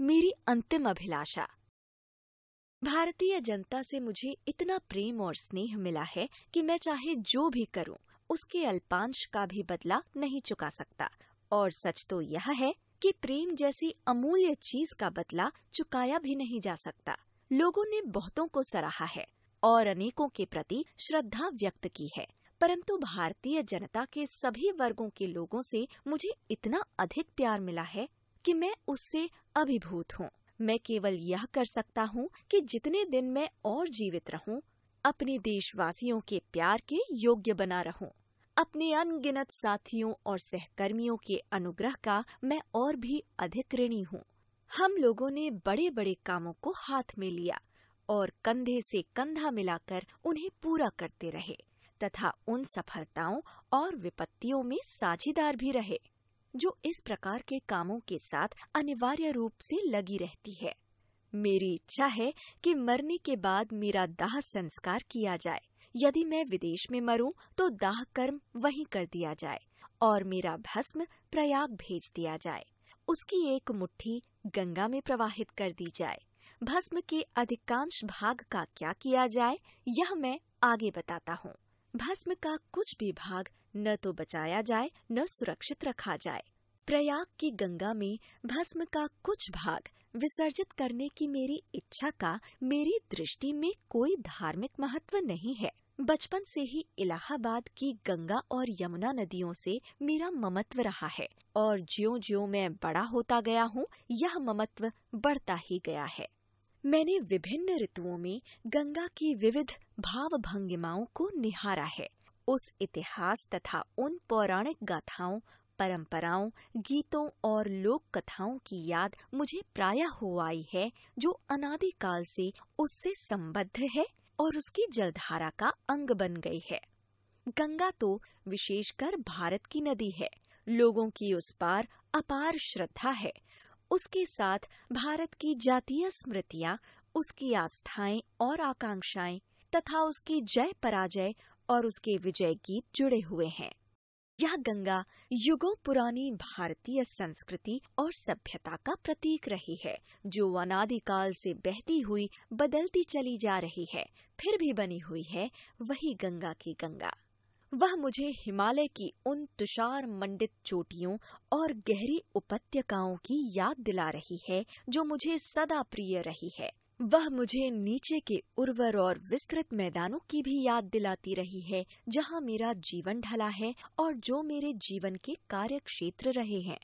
मेरी अंतिम अभिलाषा। भारतीय जनता से मुझे इतना प्रेम और स्नेह मिला है कि मैं चाहे जो भी करूँ, उसके अल्पांश का भी बदला नहीं चुका सकता। और सच तो यह है कि प्रेम जैसी अमूल्य चीज़ का बदला चुकाया भी नहीं जा सकता। लोगों ने बहुतों को सराहा है और अनेकों के प्रति श्रद्धा व्यक्त की है। परंतु भारतीय जनता के सभी वर्गों के लोगों से मुझे इतना अधिक प्यार मिला है कि मैं उससे अभिभूत हूँ। मैं केवल यह कर सकता हूँ कि जितने दिन मैं और जीवित रहूँ, अपने देशवासियों के प्यार के योग्य बना रहूँ, अपने अनगिनत साथियों और सहकर्मियों के अनुग्रह का मैं और भी अधिक ऋणी हूँ। हम लोगों ने बड़े बड़े कामों को हाथ में लिया और कंधे से कंधा मिलाकर उन्हें पूरा करते रहे तथा उन सफलताओं और विपत्तियों में साझीदार भी रहे। जो इस प्रकार के कामों के साथ अनिवार्य रूप से लगी रहती है। मेरी इच्छा है कि मरने के बाद मेरा दाह संस्कार किया जाए। यदि मैं विदेश में मरूं तो दाह कर्म वहीं कर दिया जाए और मेरा भस्म प्रयाग भेज दिया जाए। उसकी एक मुट्ठी गंगा में प्रवाहित कर दी जाए। भस्म के अधिकांश भाग का क्या किया जाए, यह मैं आगे बताता हूँ। भस्म का कुछ भी भाग न तो बचाया जाए, न सुरक्षित रखा जाए। प्रयाग की गंगा में भस्म का कुछ भाग विसर्जित करने की मेरी इच्छा का मेरी दृष्टि में कोई धार्मिक महत्व नहीं है। बचपन से ही इलाहाबाद की गंगा और यमुना नदियों से मेरा ममत्व रहा है और ज्यो ज्यो मैं बड़ा होता गया हूँ, यह ममत्व बढ़ता ही गया है। मैंने विभिन्न ऋतुओं में गंगा की विविध भाव भंगिमाओं को निहारा है। उस इतिहास तथा उन पौराणिक गाथाओं, परंपराओं, गीतों और लोक कथाओं की याद मुझे प्रायः हो आई है, जो अनादिकाल से उससे संबद्ध है और उसकी जलधारा का अंग बन गई है। गंगा तो विशेषकर भारत की नदी है। लोगों की उस पार अपार श्रद्धा है। उसके साथ भारत की जातीय स्मृतियाँ, उसकी आस्थाएँ और आकांक्षाएँ तथा उसकी जय पराजय और उसके विजय गीत जुड़े हुए हैं। यह गंगा युगों पुरानी भारतीय संस्कृति और सभ्यता का प्रतीक रही है, जो अनादिकाल से बहती हुई बदलती चली जा रही है, फिर भी बनी हुई है वही गंगा की गंगा। वह मुझे हिमालय की उन तुषार मंडित चोटियों और गहरी उपत्यकाओं की याद दिला रही है, जो मुझे सदा प्रिय रही है। वह मुझे नीचे के उर्वर और विस्तृत मैदानों की भी याद दिलाती रही है, जहाँ मेरा जीवन ढला है और जो मेरे जीवन के कार्य क्षेत्र रहे हैं।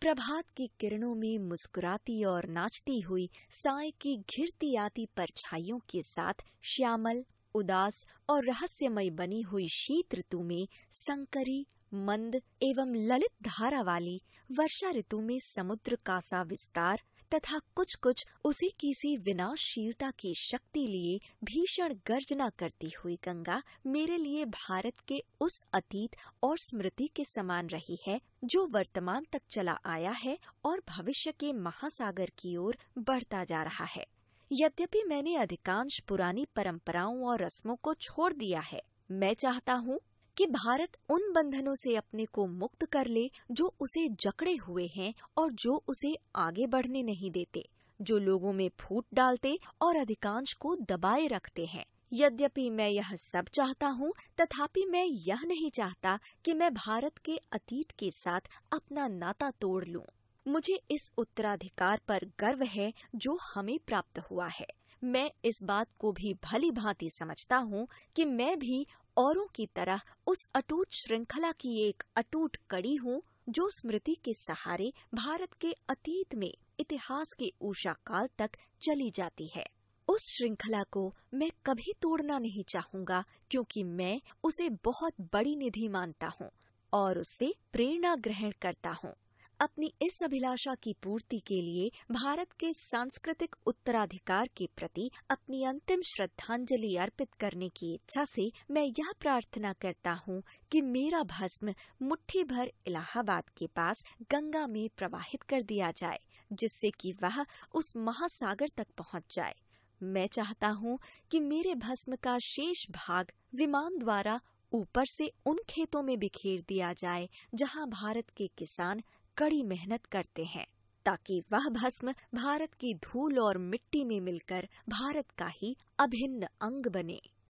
प्रभात की किरणों में मुस्कुराती और नाचती हुई, साय की घिरती आती परछाइयों के साथ श्यामल, उदास और रहस्यमय बनी हुई शीत ऋतु में संकरी, मंद एवं ललित धारा वाली वर्षा ऋतु में समुद्र का सा विस्तार तथा कुछ कुछ उसी किसी विनाशशीलता की शक्ति लिए भीषण गर्जना करती हुई गंगा मेरे लिए भारत के उस अतीत और स्मृति के समान रही है, जो वर्तमान तक चला आया है और भविष्य के महासागर की ओर बढ़ता जा रहा है। यद्यपि मैंने अधिकांश पुरानी परंपराओं और रस्मों को छोड़ दिया है, मैं चाहता हूँ कि भारत उन बंधनों से अपने को मुक्त कर ले जो उसे जकड़े हुए हैं और जो उसे आगे बढ़ने नहीं देते, जो लोगों में फूट डालते और अधिकांश को दबाए रखते हैं यद्यपि मैं यह सब चाहता हूँ, तथापि मैं यह नहीं चाहता कि मैं भारत के अतीत के साथ अपना नाता तोड़ लूँ। मुझे इस उत्तराधिकार पर गर्व है जो हमें प्राप्त हुआ है मैं इस बात को भी भली भांति समझता हूँ कि मैं भी औरों की तरह उस अटूट श्रृंखला की एक अटूट कड़ी हूँ, जो स्मृति के सहारे भारत के अतीत में इतिहास के ऊषा काल तक चली जाती है। उस श्रृंखला को मैं कभी तोड़ना नहीं चाहूँगा, क्योंकि मैं उसे बहुत बड़ी निधि मानता हूँ और उससे प्रेरणा ग्रहण करता हूँ। अपनी इस अभिलाषा की पूर्ति के लिए भारत के सांस्कृतिक उत्तराधिकार के प्रति अपनी अंतिम श्रद्धांजलि अर्पित करने की इच्छा से मैं यह प्रार्थना करता हूँ कि मेरा भस्म मुट्ठी भर इलाहाबाद के पास गंगा में प्रवाहित कर दिया जाए, जिससे कि वह उस महासागर तक पहुँच जाए। मैं चाहता हूँ कि मेरे भस्म का शेष भाग विमान द्वारा ऊपर से उन खेतों में बिखेर दिया जाए, जहाँ भारत के किसान कड़ी मेहनत करते हैं, ताकि वह भस्म भारत की धूल और मिट्टी में मिलकर भारत का ही अभिन्न अंग बने।